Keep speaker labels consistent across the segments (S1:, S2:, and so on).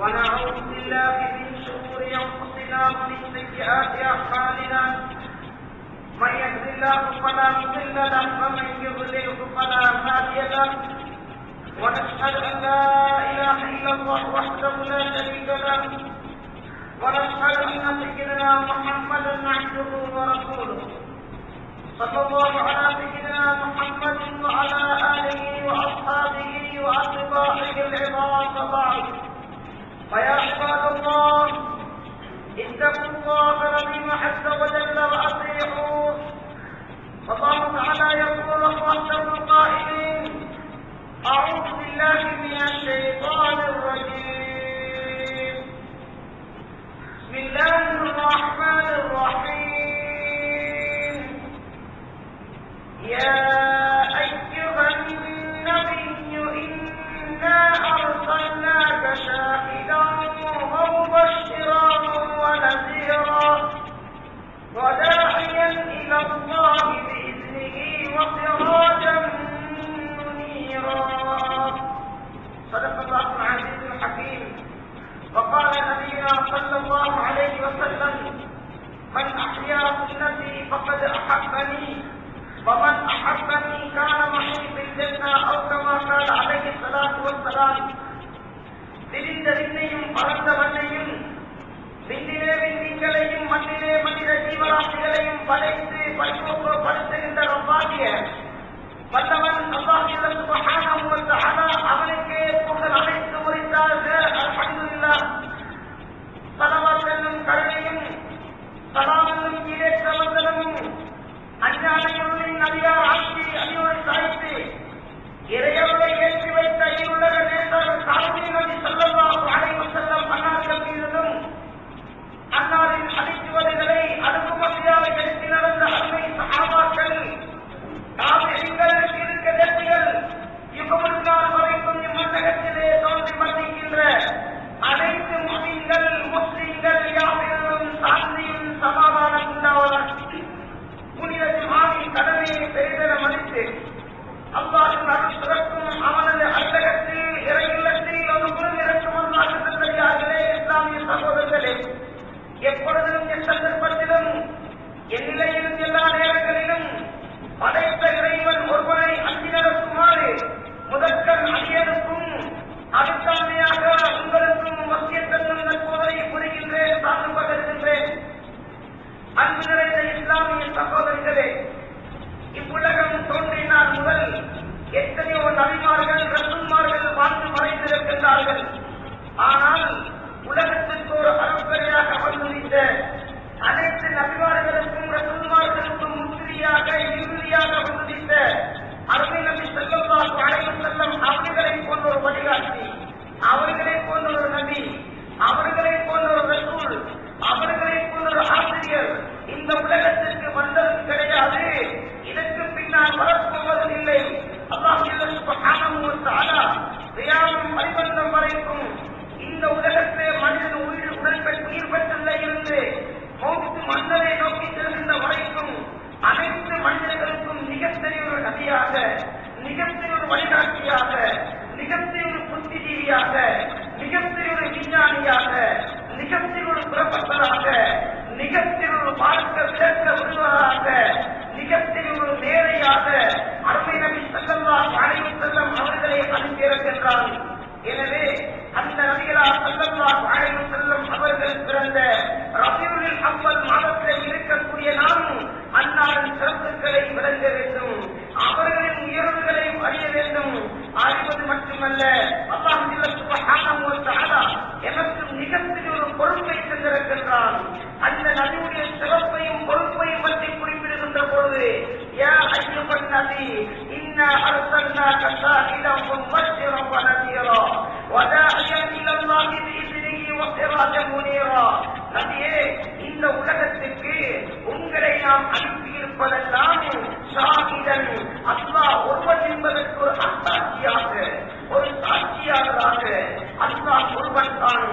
S1: ونعوذ بالله من شرور أنفسنا ومن سيئات أعمالنا. من يهد الله فلا مضل له ومن يضلله فلا هادي له. ونشهد أن لا إله إلا الله وحده لا شريك له. ونشهد أن سيدنا محمدا عبده ورسوله. صلى الله على سيدنا محمد وعلى آله وأصحابه عز وجل واطيعوه فالله تعالى يقول وحده القائلين أعوذ بالله من الشيطان الرجيم. بسم الله الرحمن الرحيم. يا الله عليه وسلم من أحيا سنتي فقد أحبني ومن أحبني كان معي في الجنة أو كما قال عليه الصلاة والسلام விரிந்த விண்ணையும் பறந்த மண்ணையும் விண்ணிலே விண்மீன்களையும் மண்ணிலே மனித ஜீவராசிகளையும் படைத்து பரிசுப்படுத்துகின்ற ரப்பாகிய வல்லவன் அல்லாஹ் சுப்ஹானஹு வ தஆலா அவனுக்கே புகழ் அனைத்து உரித்தார்கள் அல்ஹம்துலில்லாஹ் ஸலவாத் கருணையும் சலாம் கீழே ஈரேற்ற வந்தனமும் அஞ்ஞானியுள்ளின் நபியார் ஆட்சி அடியோடு சாய்த்து இறையவரை ஏற்றி வைத்த இருளக நேசர் காவிரி நபி செல்லவா அழைவு செல்லும் அன்னார்கள் மீதும் அன்னாரின் அடிச்சுவடுகளை அடுக்குமதியாக எடுத்து நடந்த அருமை சஹாபாக்கள் காவிரிகள் இருக்க ஷாஹிதன் ومبشرا ونذيرا وداعيا الى الله باذنه وسراجا منيرا நபியே இந்த உலகத்திற்கு நாம் அனுப்பியிருப்பதெல்லாம் ஷாஹிதன் அல்லாஹ் ஒருவன் என்பதற்கு ஒரு அத்தாட்சியாக ஒரு சாட்சியாளராக அல்லாஹ் ஒருவன் தான்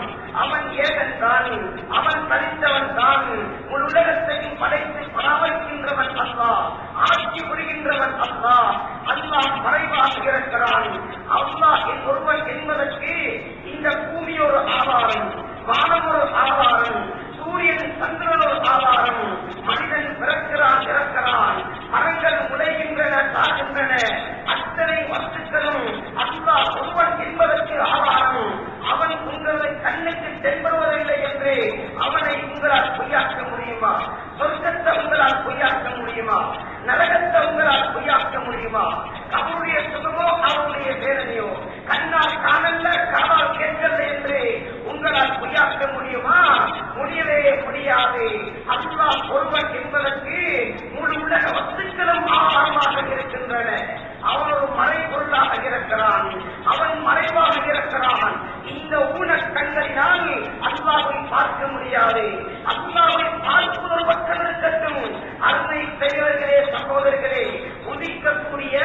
S1: இருக்கிறான் அவன் மறைவாக இருக்கிறான் இந்த ஊனக் கண்களினால் அல்லாவை பார்க்க முடியாது. அல்லாவை பார்ப்பது ஒரு பக்கம் இருக்கட்டும். அருமை செய்வர்களே சகோதரர்களே உதிக்கக்கூடிய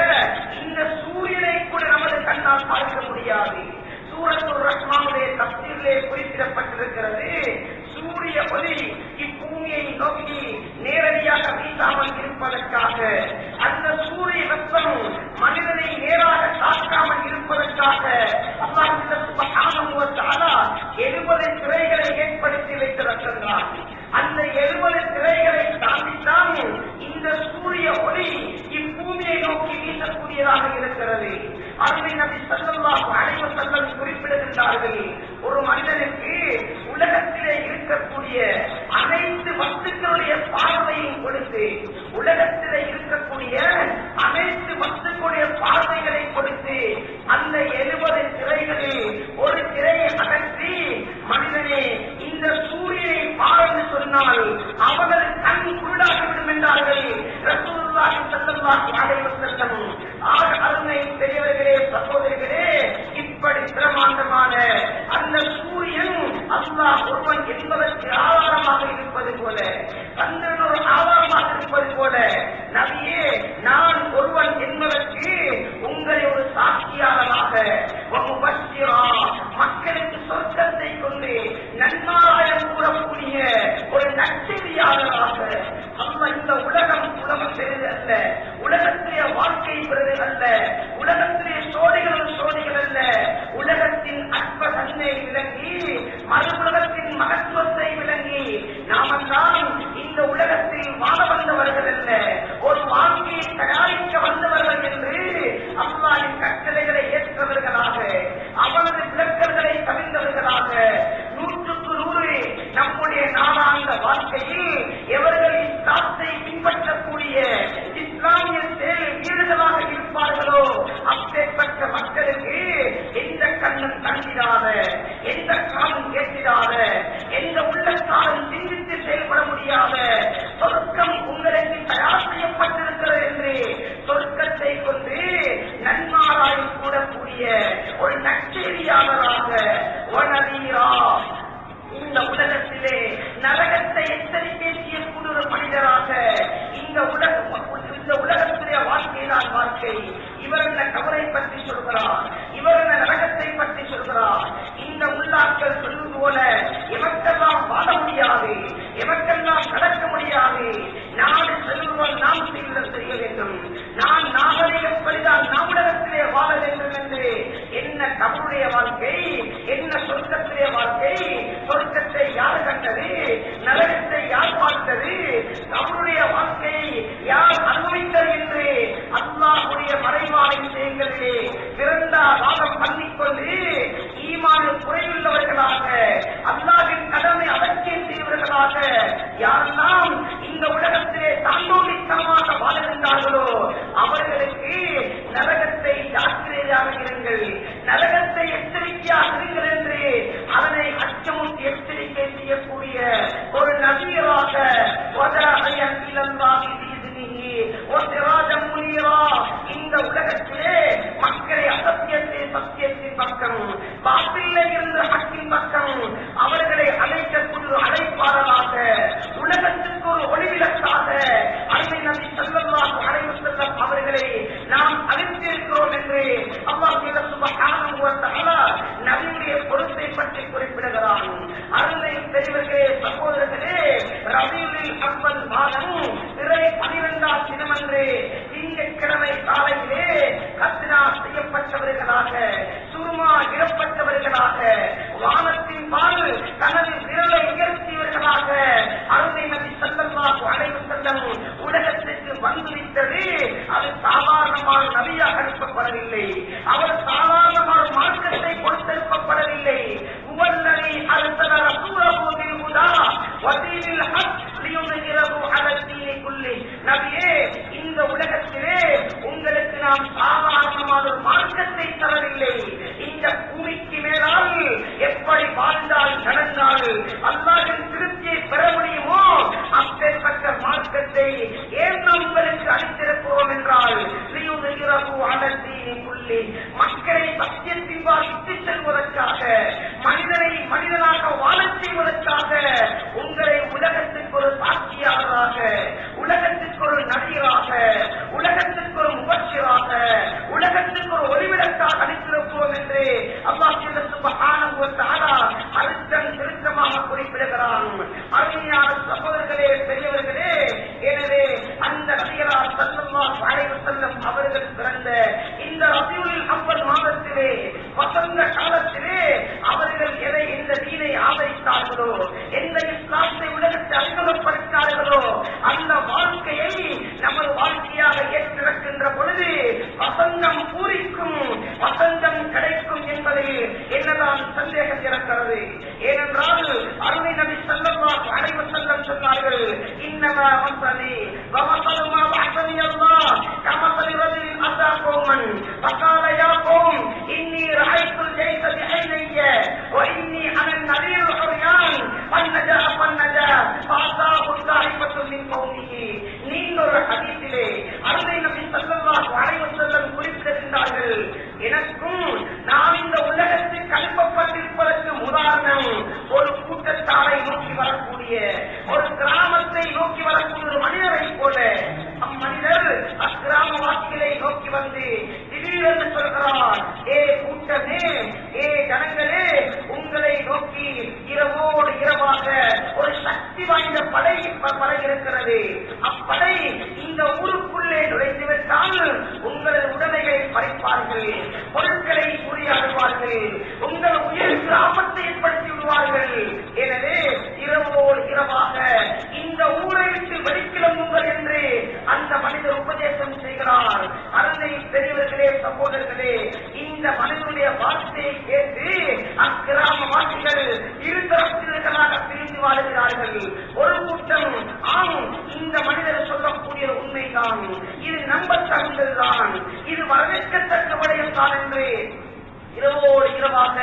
S1: இந்த சூரியனை கூட நமது கண்ணால் பார்க்க முடியாது. சூரத்துர் ரஹ்மானுடைய தப்சீரிலே குறிப்பிடப்பட்டிருக்கிறது சூரிய ஒளி நோக்கி நேரடியாக வீசாமல் இருப்பதற்காக அந்த சூரிய வெப்பம் மனிதனை நேராக தாக்காமல் இருப்பதற்காக எழுபது திரைகளை ஏற்படுத்தி வைத்திருக்கின்றார் அந்த எழுபது திரைகளை தாண்டித்தான் இந்த சூரிய ஒளி இப்பூமியை நோக்கி வீசக்கூடியதாக இருக்கிறது. அருமை நபி ஸல்லல்லாஹு அலைஹி வஸல்லம் குறிப்பிடுகின்றார்கள் ஒரு மனித இந்த உலகத்திலே நரகத்தை எச்சரிக்கை செய்யக்கூடிய ஒரு மனிதராக இந்த உலக இந்த உலகத்துடைய வாழ்க்கை தான் வாழ்க்கை இவர் இந்த கவலை பற்றி சொல்கிறார்? இவர் இந்த நரகத்தை பற்றி சொல்கிறார்? இந்த உள்ளாக்கள் சொல்லும் போல எவக்கெல்லாம் வாழ முடியாது எவக்கெல்லாம் நடக்க முடியாது. நான் செல்வம் நாம் செய்ய செய்ய வேண்டும். நான் நாகரிகம் படிதால் நாம் உலகத்திலே வாழ வேண்டும் என்று என்ன தமிழுடைய வாழ்க்கை என்ன சொர்க்கத்துடைய வாழ்க்கை சொர்க்கத்தை யார் கண்டது நரகத்தை யார் பார்த்தது தமிழுடைய வாழ்க்கை யார் அனுபவித்தது என்று அல்லாஹுடைய மறைவான விஷயங்களிலே பிறந்தா வாதம் பண்ணிக்கொண்டு ஈமான குறையுள்ளவர்களாக அல்லாவின் கடமை அலட்சியம் செய்வர்களாக யாரெல்லாம் இந்த உலகத்திலே தாங்க படைக்கப்பட்டவர்களாக வானத்தின் பாடு தனது விரலை உயர்த்தியவர்களாக அருமை நபி செல்லமாக அழைக்கும் செல்லம் உலகத்திற்கு வந்துவிட்டது. அது சாதாரணமான நபியாக அனுப்பப்படவில்லை. அவர் சாதாரணமான மார்க்கத்தை கொடுத்திருக்கப்படவில்லை உவல்லரை அடுத்த சூழபூமில் உதா வசீலில் ஹக் லியுனுகிறது அலத்தீனை குள்ளி நபியே இந்த உலகத்திலே உங்களுக்கு நாம் சாதாரணமான ஒரு மார்க்கத்தை தரவில்லை. இருந்தாலும் அல்லாவின் திருப்தியை பெற முடியுமோ? அப்பேற்பட்ட மார்க்கத்தை ஏன் நாம் பெருக்கு அளித்திருக்கிறோம் என்றால் புள்ளி மக்களை சத்தியத்தின் இட்டு செல்வதற்காக மனிதனை மனிதனாக வாழச் செய்வதற்காக உங்களை உலகத்திற்கு ஒரு சாட்சியாளராக என்று இரவோடு இரவாக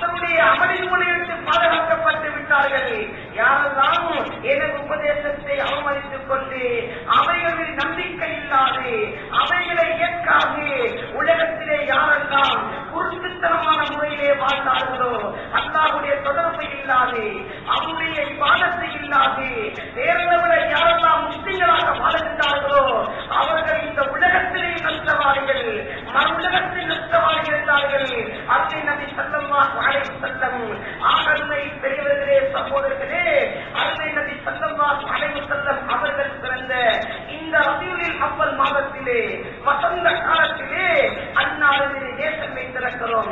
S1: தன்னுடைய அமலின் மூலியத்து பாதுகாக்கப்பட்டு விட்டார்கள். யாரெல்லாம் எனது உபதேசத்தை அவமதித்துக் கொண்டு அவைகளில் நம்பிக்கை இல்லாது அவைகளை ஏற்காது உலகத்திலே யாரெல்லாம் குறுக்குத்தனமான முறையிலே வாழ்ந்தார்களோ அல்லாவுடைய தொடர்பு இல்லாது அவருடைய பாதத்தை இல்லாது சகோதரர்களே அருமை நபி சல்லல்லாஹு அலைஹி வஸல்லம் பிறந்த இந்த ரபியுல் அவ்வல் மாதத்திலே வசந்த காலத்திலே அன்னாரது நேசம் வைத்திருக்கிறோம்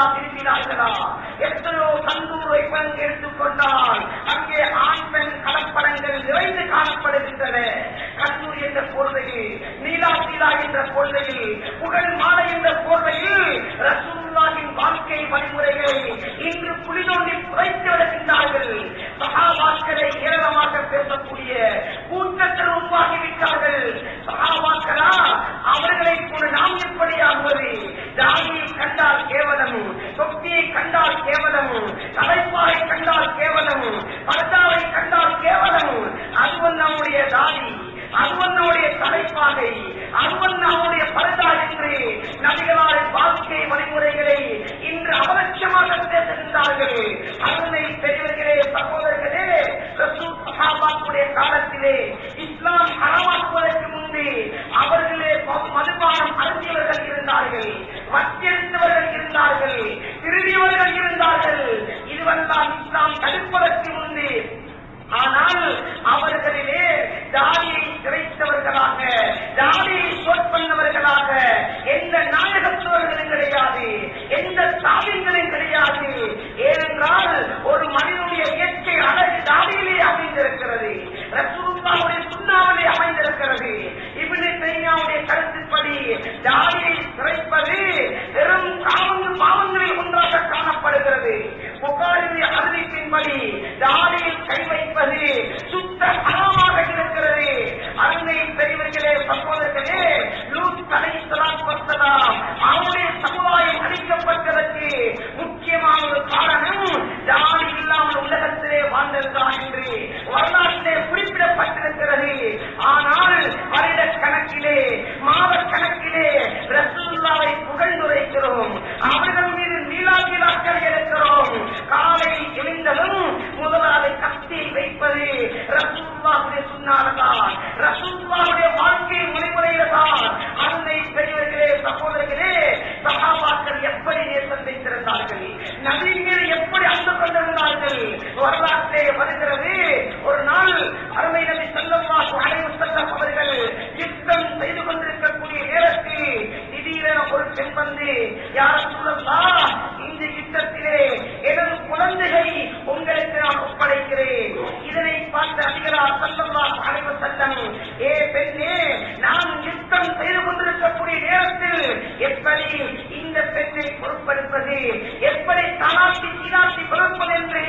S1: அல்லாஹ் திரும்பினார்களா எத்தனையோ தந்தூரை பெண் அங்கே ஆண் பெண் கலப்படங்கள் நிறைந்து காணப்படுகின்றன. கந்தூர் என்ற போர்வையில் நீலா நீலா என்ற போர்வையில் புகழ் மாலை என்ற போர்வையில் ரசூ வாழ்க்கை வழிமுறைகளை இங்கு புலிதொண்டில் குறைத்து வருகின்றார்கள் சகாபாக்களை ஏராளமாக பேசக்கூடிய கூட்டத்தில் உருவாகிவிட்டார்கள் சகாபாக்களா அவர்களை போல நாம் எப்படி எப்படியாகுவது ஜாதியை கண்டால் கேவலம் சொத்தியை கண்டால் கேவலம் தலைப்பாறை கண்டால் கேவலம் பர்தாவை கண்டால் கேவலம் அதுவும் நம்முடைய ஜாதி அன்பனுடைய தலைப்பாகை அன்பன்னாவுடைய பரதாயின்றி நபிகளாரின் வாழ்க்கை வழிமுறைகளை இன்று அவலட்சமாக சேர்ந்திருந்தார்கள் அதனை சல்லல்லாஹு அலைஹி வஸல்லம் ஏ பெண்ணே நான் யுத்தம் செய்து கொண்டிருக்கக்கூடிய நேரத்தில் எப்படி இந்த பெண்ணை பொறுப்பெடுப்பது எப்படி தலாத்தி சீராட்டி பிறப்பது என்று?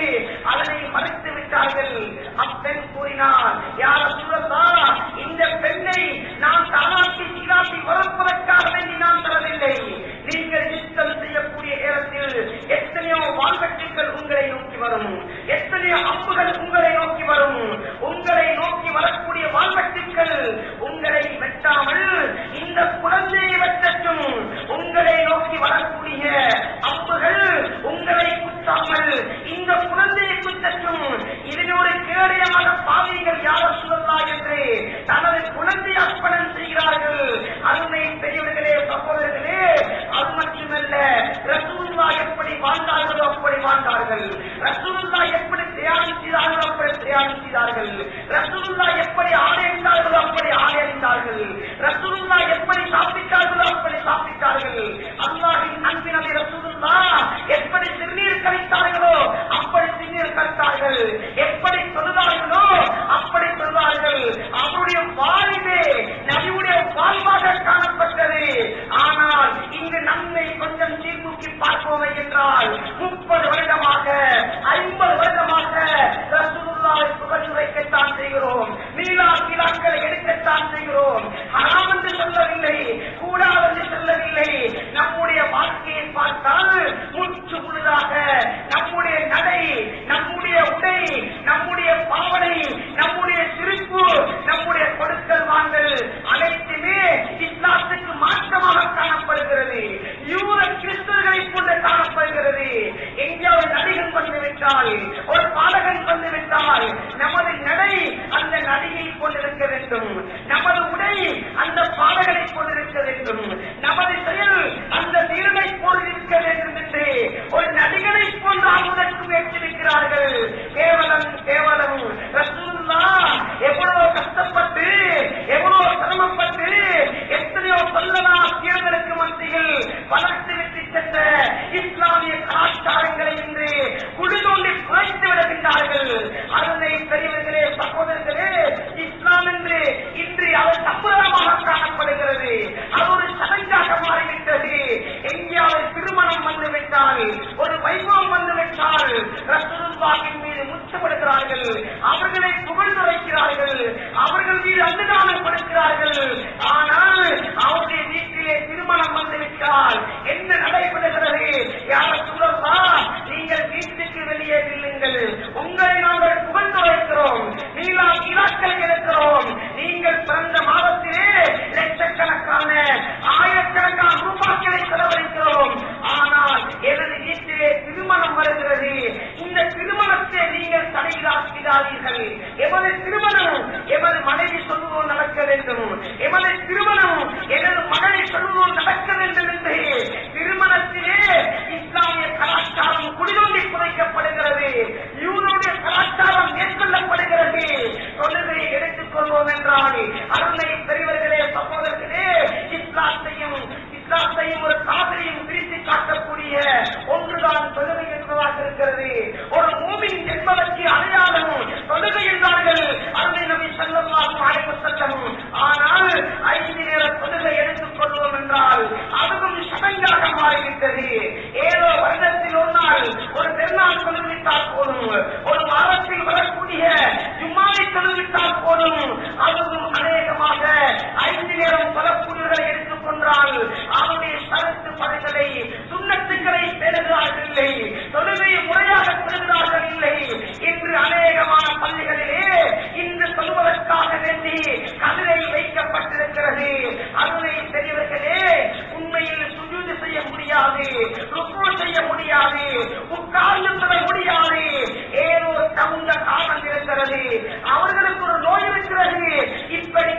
S1: அதனை மறுத்து விட்டார்கள் அப்பெண் கூறினார் யார் சொல்லலாம் அதற்காக வேண்டி கதிரை வைக்கப்பட்டிருக்கிறது. அதனை பெரியவர்களே உண்மையில் சுஜூது செய்ய முடியாது ருக்கு செய்ய முடியாது உட்கார்ந்து பெற முடியாது. ஏதோ தகுந்த காரணம் இருக்கிறது. அவர்களுக்கு ஒரு நோய் இருக்கிறது. இப்படி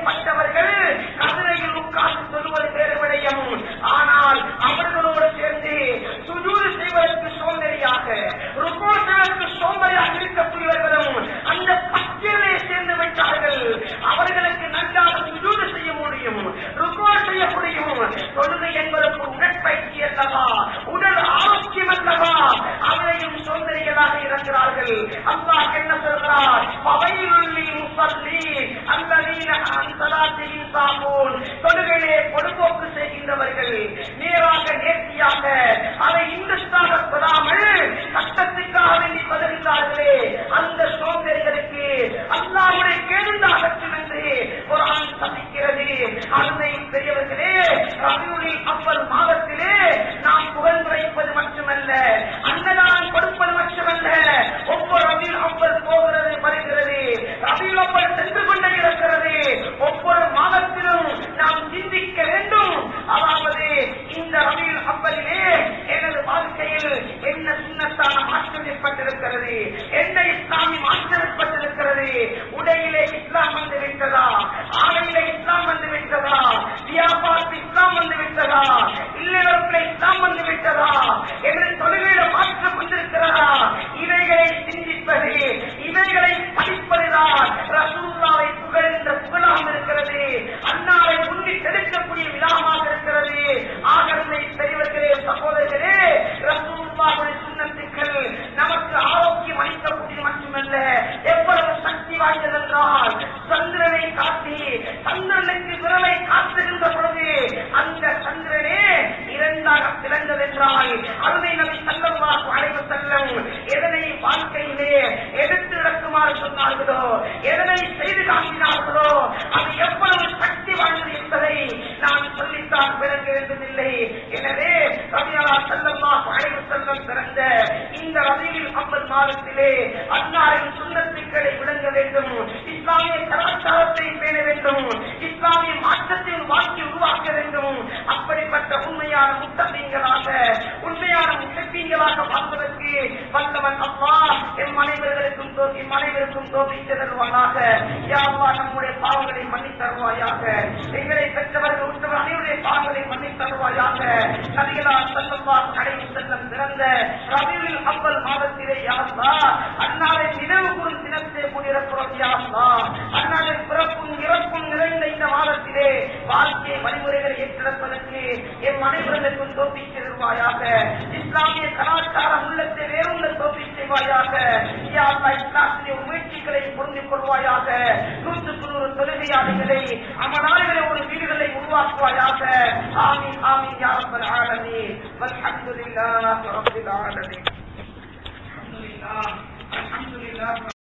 S1: அனைவருக்கும் தோப்பித்து தருவானாக யாவா நம்முடைய பாவங்களை மன்னி தருவாயாக எங்களை பெற்றவர்கள் உற்றவர் அனைவருடைய பாவங்களை மன்னி தருவாயாக நபிகளால் செல்லவா கடையை செல்லம் பிறந்த ரவியில் அம்பல் மாதத்திலே யாருந்தா அன்னாரை நினைவு கூறும் தினத்தை முன்னிறப்புறம் யாருந்தா அன்னாரை பிறப்பும் இறப்பும் நிறைந்த இந்த மாதத்திலே வாழ்க்கை வழிமுறைகளை ஏற்றிடப்பதற்கு என் அனைவருக்கும் தோப்பித்து தருவாயாக. இஸ்லாமிய கலாச்சாரம் உள்ளத்தை வேறுள்ள ಪುಣ್ಯಪೂರ್ವಯಾತ ಯಾ ಅಲ್ಲಾಹ್ ಇಸ್ಲಾಮಿಗೆ முயற்சிகளை புரிந்து கொள்வாயாக நூற்றுக்கு நூறு தொழுகையாளிகளை அமலாளிகளை ஒரு வீடுகளை உருவாக்குவாயாக ஆமி ஆமி யா ரப்பல் ஆலமீன் வல்ஹம்துலில்லாஹி ரப்பில் ஆலமீன் அல்ஹம்துலில்லாஹ் அல்ஹம்துலில்லாஹ்